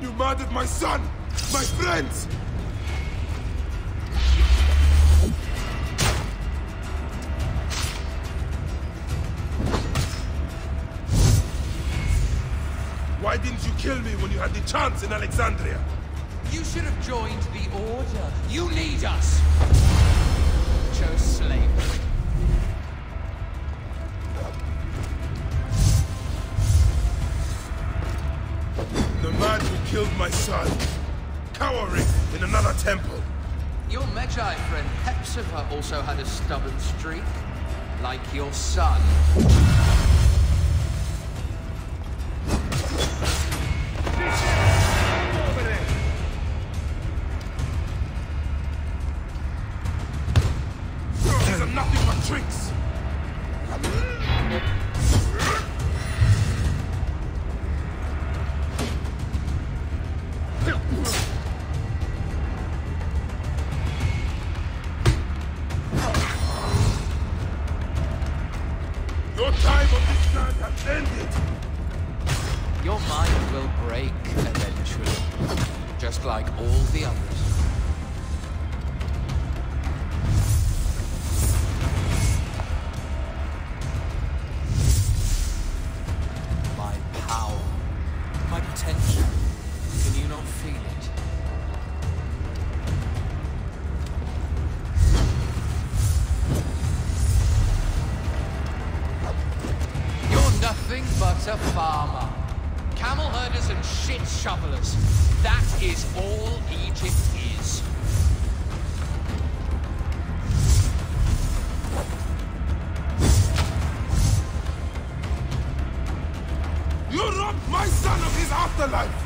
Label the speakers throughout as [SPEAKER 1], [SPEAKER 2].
[SPEAKER 1] You murdered my son! My friends! Why didn't you kill me when you had the chance in Alexandria?
[SPEAKER 2] You should have joined the Order. You need us! Chose slavery.
[SPEAKER 1] Killed my son, cowering in another temple.
[SPEAKER 2] Your Medjay friend Hepzefa also had a stubborn streak. Like your son.
[SPEAKER 1] These are nothing but tricks.
[SPEAKER 2] But a farmer. Camel herders and shit shovelers. That is all Egypt is.
[SPEAKER 1] You robbed my son of his afterlife.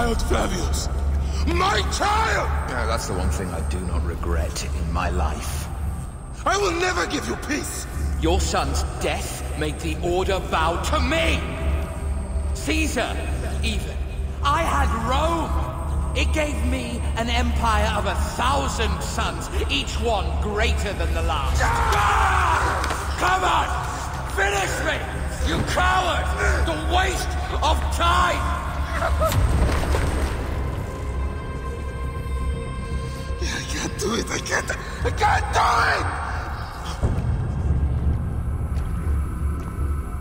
[SPEAKER 1] Child, Flavius. My child!
[SPEAKER 3] Yeah, that's the one thing I do not regret in my life.
[SPEAKER 1] I will never give you peace!
[SPEAKER 2] Your son's death made the Order bow to me! Caesar, even. I had Rome! It gave me an empire of a thousand sons, each one greater than the last. Ah! Come on! Finish me! You coward! The waste of time!
[SPEAKER 1] Can't do it, I can't... I can't
[SPEAKER 4] do it!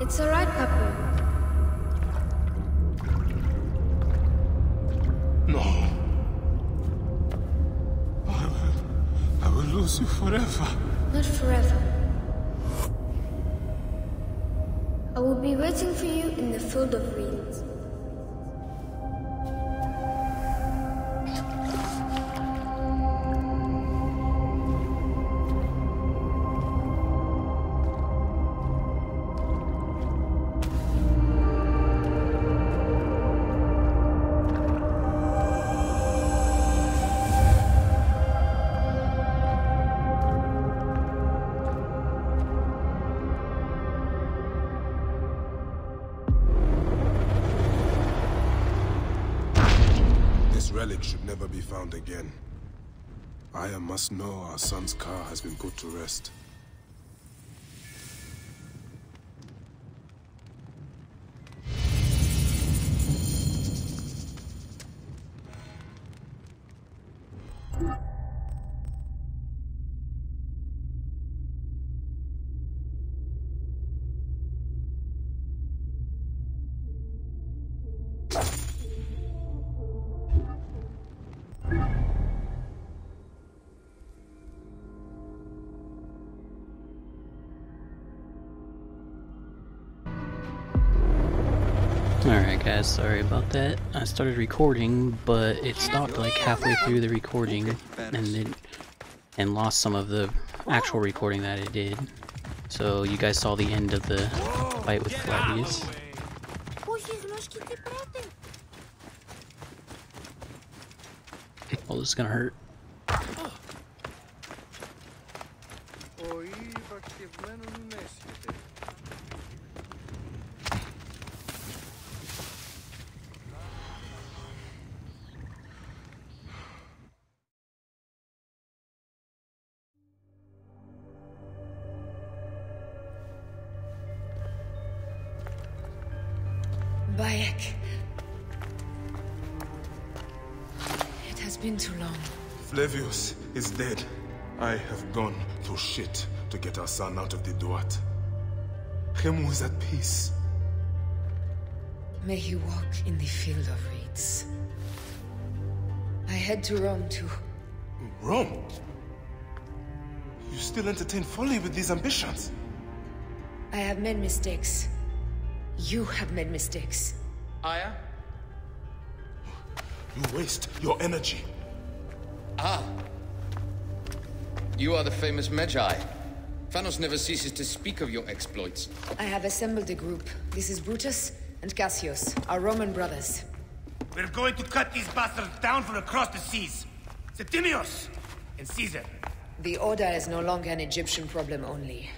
[SPEAKER 4] It's alright, Papa.
[SPEAKER 1] No. I will, I will lose you forever.
[SPEAKER 4] Not forever. I will be waiting for you in the field of reeds.
[SPEAKER 1] Should never be found again. Aya must know our son's car has been put to rest.
[SPEAKER 5] Alright guys, sorry about that. I started recording, but it stopped like halfway through the recording and then and lost some of the actual recording that it did. So you guys saw the end of the fight with Flavius. Well, this is gonna hurt.
[SPEAKER 6] Bayek. It has been too long.
[SPEAKER 1] Flavius is dead. I have gone through shit to get our son out of the Duat. Khemu is at peace.
[SPEAKER 6] May he walk in the field of reeds. I head to Rome too.
[SPEAKER 1] Rome? You still entertain folly with these ambitions?
[SPEAKER 6] I have made mistakes. You have made mistakes.
[SPEAKER 2] Aya?
[SPEAKER 1] You waste your energy.
[SPEAKER 2] Ah. You are the famous Medjay. Thanos never ceases to speak of your exploits.
[SPEAKER 6] I have assembled a group. This is Brutus and Cassius, our Roman brothers.
[SPEAKER 7] We're going to cut these bastards down from across the seas. Septimius and Caesar.
[SPEAKER 6] The Order is no longer an Egyptian problem only.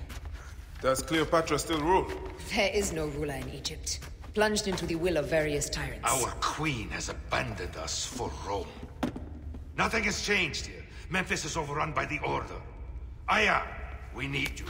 [SPEAKER 1] Does Cleopatra still rule?
[SPEAKER 6] There is no ruler in Egypt. Plunged into the will of various tyrants.
[SPEAKER 8] Our queen has abandoned us for Rome. Nothing has changed here. Memphis is overrun by the Order. Aya, we need you.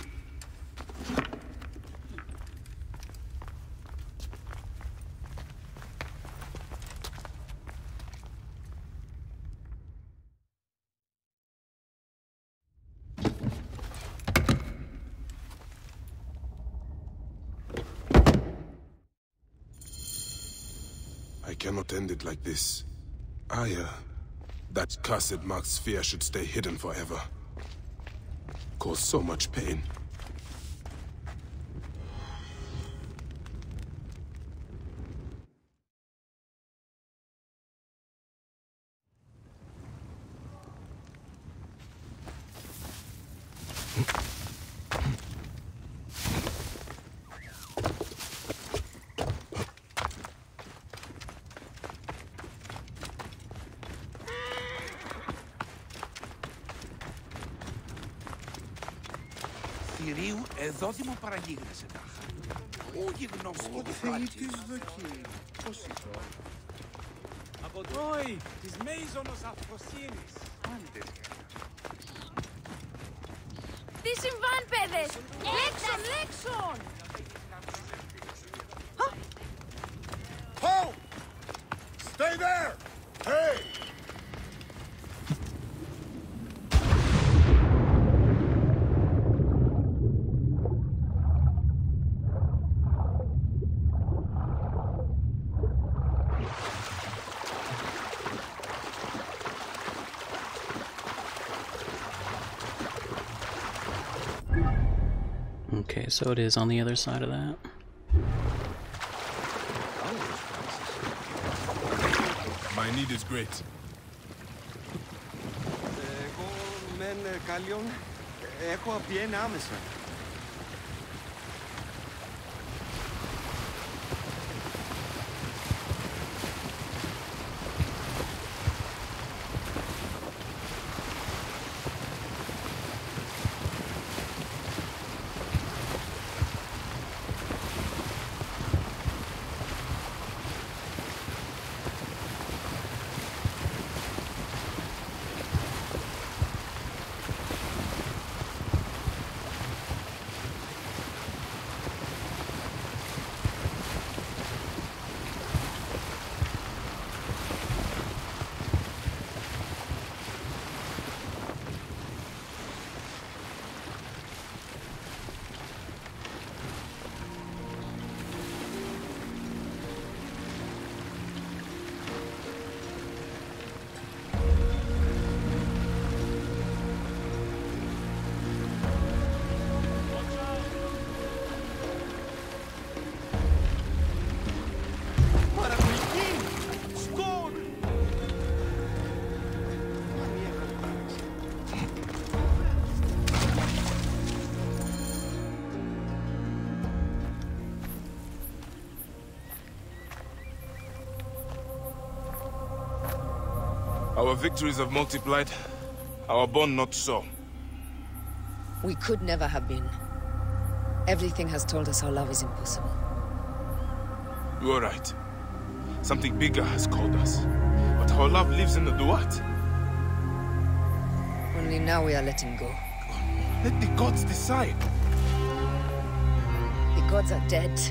[SPEAKER 1] I cannot end it like this. Aya, uh, that cursed marked sphere should stay hidden forever. Cause so much pain.
[SPEAKER 8] κτηρίου εδώ δημοπαραγίγνεσαι τάχα. Πού γυμνός
[SPEAKER 9] και τη θεή της δοκή. Πώς είπα. Ε? Από τρώει της μέιζονος αφροσύνης. Άντε.
[SPEAKER 4] Τι συμβάν, παιδες! Λέξον, λέξον!
[SPEAKER 5] so it is on the other side of that.
[SPEAKER 1] My need is great.
[SPEAKER 9] Εγώ μεν καλιόν έχω απιένα άμεσα.
[SPEAKER 1] Our victories have multiplied, our bond not so.
[SPEAKER 6] We could never have been. Everything has told us our love is impossible.
[SPEAKER 1] You are right. Something bigger has called us. But our love lives in the Duat.
[SPEAKER 6] Only now we are letting go.
[SPEAKER 1] Let the gods decide.
[SPEAKER 6] The gods are dead.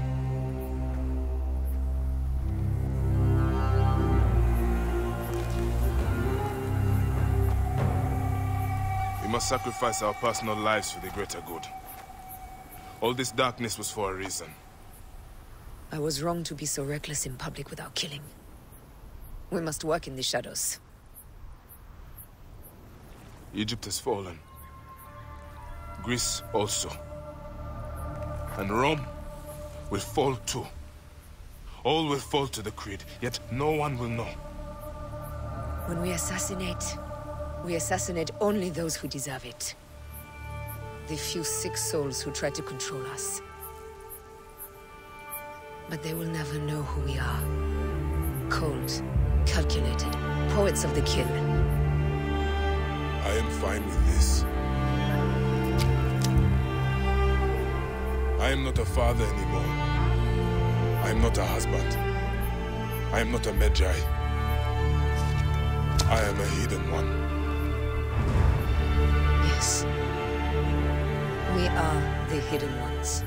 [SPEAKER 1] Must sacrifice our personal lives for the greater good. All this darkness was for a reason.
[SPEAKER 6] I was wrong to be so reckless in public without killing. We must work in the shadows.
[SPEAKER 1] Egypt has fallen. Greece also. And Rome will fall too. All will fall to the creed, yet no one will know.
[SPEAKER 6] When we assassinate, we assassinate only those who deserve it. The few sick souls who try to control us. But they will never know who we are. Cold, calculated, poets of the kill.
[SPEAKER 1] I am fine with this. I am not a father anymore. I am not a husband. I am not a Medjay. I am a hidden one.
[SPEAKER 6] Yes. We are the hidden ones.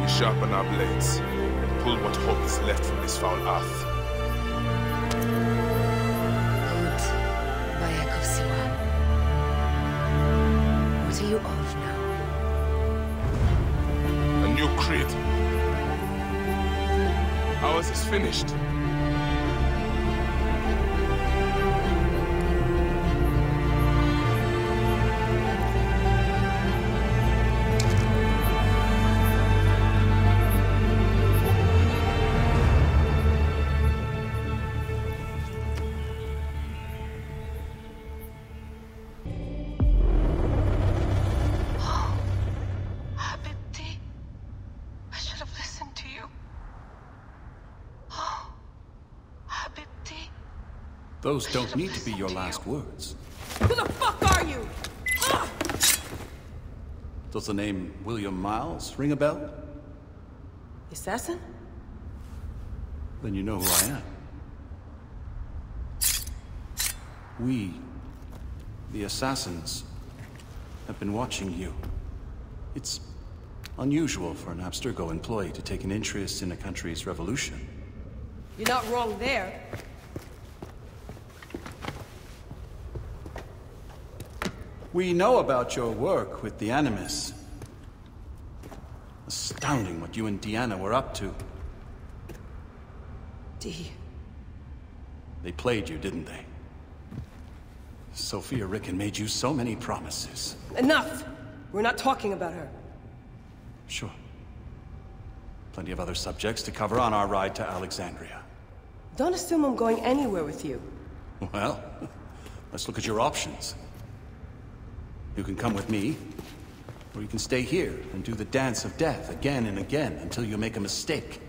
[SPEAKER 1] We sharpen our blades and pull what hope is left from this foul earth.
[SPEAKER 6] Good. Bayek of Siwa. What are you of now?
[SPEAKER 1] A new creed. Ours is finished.
[SPEAKER 10] Those don't need to be your last words.
[SPEAKER 4] Who the fuck are you?
[SPEAKER 10] Does the name William Miles ring a bell?
[SPEAKER 11] Assassin?
[SPEAKER 10] Then you know who I am. We, the assassins, have been watching you. It's unusual for an Abstergo employee to take an interest in a country's revolution.
[SPEAKER 11] You're not wrong there.
[SPEAKER 10] We know about your work with the Animus. Astounding what you and Deanna were up to.
[SPEAKER 11] D.
[SPEAKER 10] They played you, didn't they? Sophia Rikkin made you so many promises.
[SPEAKER 11] Enough! We're not talking about her.
[SPEAKER 10] Sure. Plenty of other subjects to cover on our ride to Alexandria.
[SPEAKER 11] Don't assume I'm going anywhere with you.
[SPEAKER 10] Well, let's look at your options. You can come with me, or you can stay here and do the dance of death again and again until you make a mistake.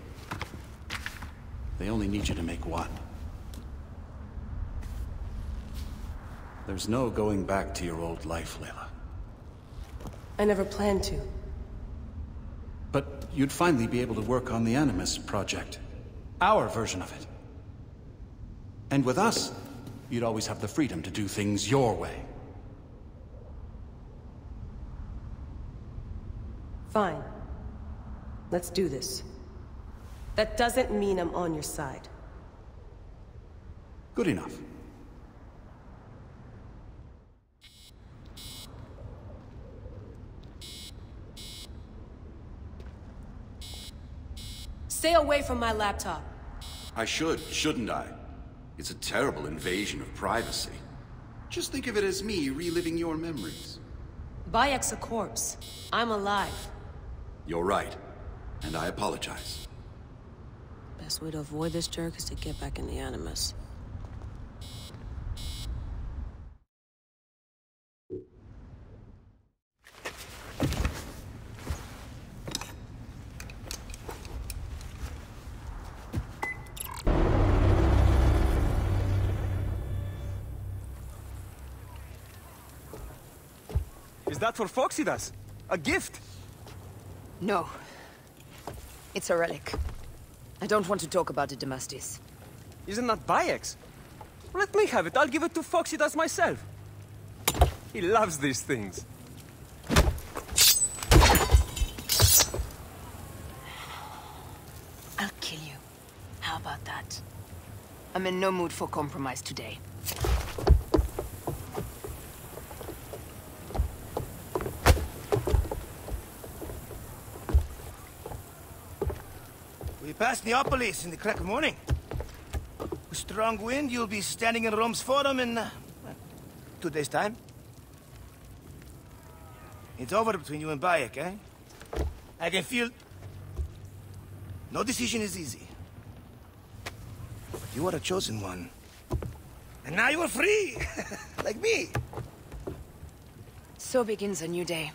[SPEAKER 10] They only need you to make one. There's no going back to your old life, Layla.
[SPEAKER 11] I never planned to.
[SPEAKER 10] But you'd finally be able to work on the Animus project. Our version of it. And with us, you'd always have the freedom to do things your way.
[SPEAKER 11] Fine. Let's do this. That doesn't mean I'm on your side.
[SPEAKER 10] Good enough.
[SPEAKER 11] Stay away from my laptop.
[SPEAKER 12] I should, shouldn't I? It's a terrible invasion of privacy. Just think of it as me reliving your memories.
[SPEAKER 11] Bayek's a corpse. I'm alive.
[SPEAKER 12] You're right. And I apologize.
[SPEAKER 13] Best way to avoid this jerk is to get back in the Animus.
[SPEAKER 14] Is that for Phoxidas? A gift?
[SPEAKER 6] No. It's a relic. I don't want to talk about it, Damastis.
[SPEAKER 14] Isn't that Bayek's? Let me have it. I'll give it to Phoxidas myself. He loves these things.
[SPEAKER 6] I'll kill you. How about that? I'm in no mood for compromise today.
[SPEAKER 7] We pass Neapolis in the crack of morning. With strong wind, you'll be standing in Rome's Forum in... Uh, two days' time. It's over between you and Bayek, eh? I can feel... No decision is easy. But you are a chosen one. And now you are free! like me!
[SPEAKER 6] So begins a new day.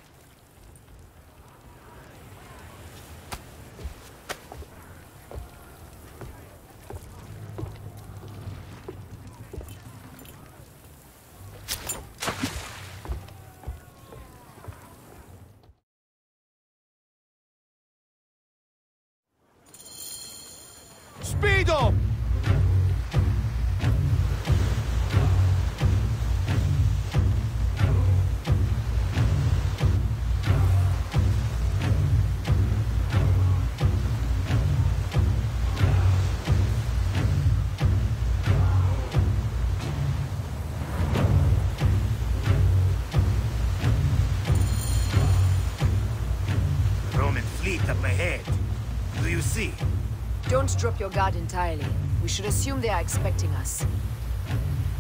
[SPEAKER 6] Don't drop your guard entirely. We should assume they are expecting us.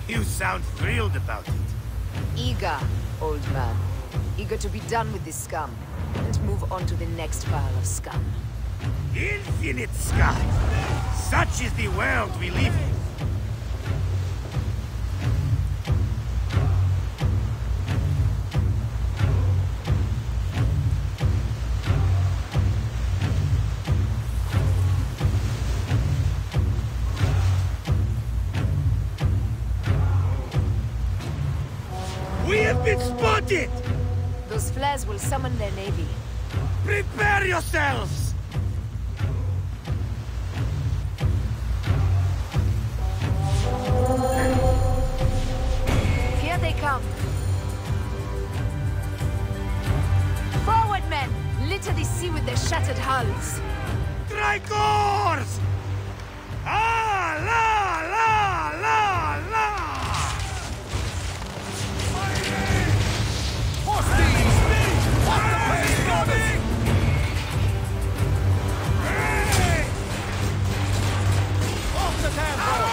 [SPEAKER 7] You sound thrilled about it.
[SPEAKER 6] Eager, old man. Eager to be done with this scum. And move on to the next pile of scum.
[SPEAKER 7] Infinite scum! Such is the world we live in. Been spotted!
[SPEAKER 6] Those flares will summon their navy.
[SPEAKER 7] Prepare yourselves!
[SPEAKER 6] Here they come. Forward, men! Litter the sea with their shattered hulls.
[SPEAKER 7] Tricors!
[SPEAKER 14] Off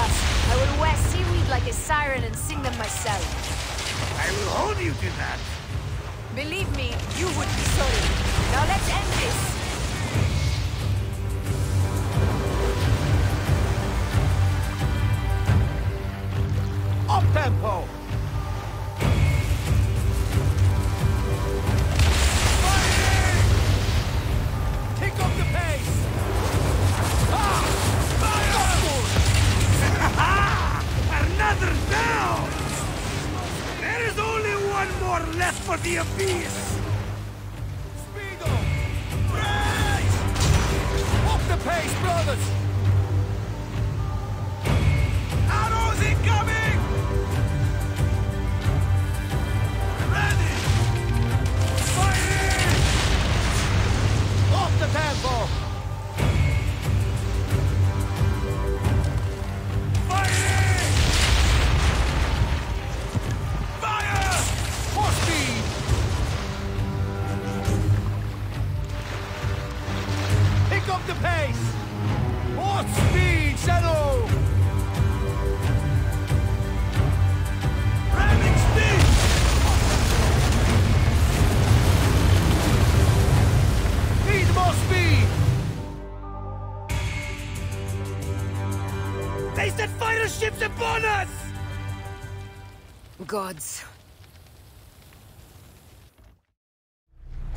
[SPEAKER 6] Dust, I will wear seaweed like a siren and sing them myself.
[SPEAKER 7] I will hold you to that.
[SPEAKER 6] Believe me, you would be sorry. Now let's end this.
[SPEAKER 14] Up tempo!
[SPEAKER 7] For the abyss!
[SPEAKER 6] Gods.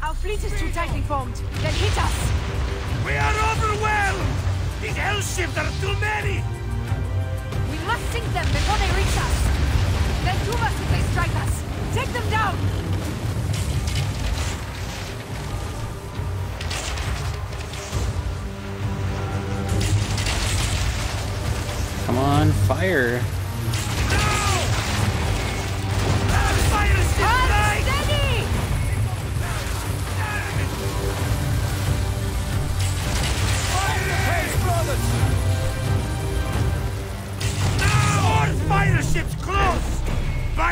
[SPEAKER 15] Our fleet is too tightly formed. They'll hit us.
[SPEAKER 7] We are overwhelmed! These hell ships are too many!
[SPEAKER 6] We must sink them before they reach us. They'll do us if they strike us. Take them down!
[SPEAKER 5] Come on, fire.
[SPEAKER 7] Fire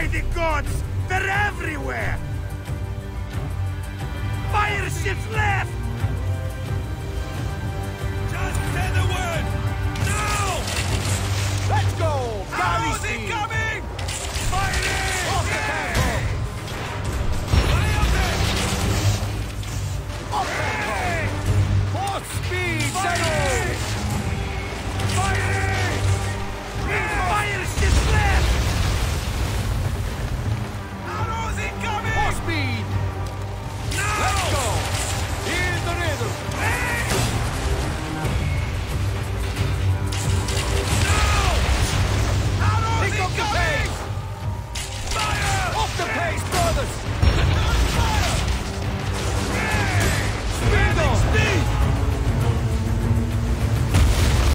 [SPEAKER 7] By the gods, they're everywhere! Fire ships left!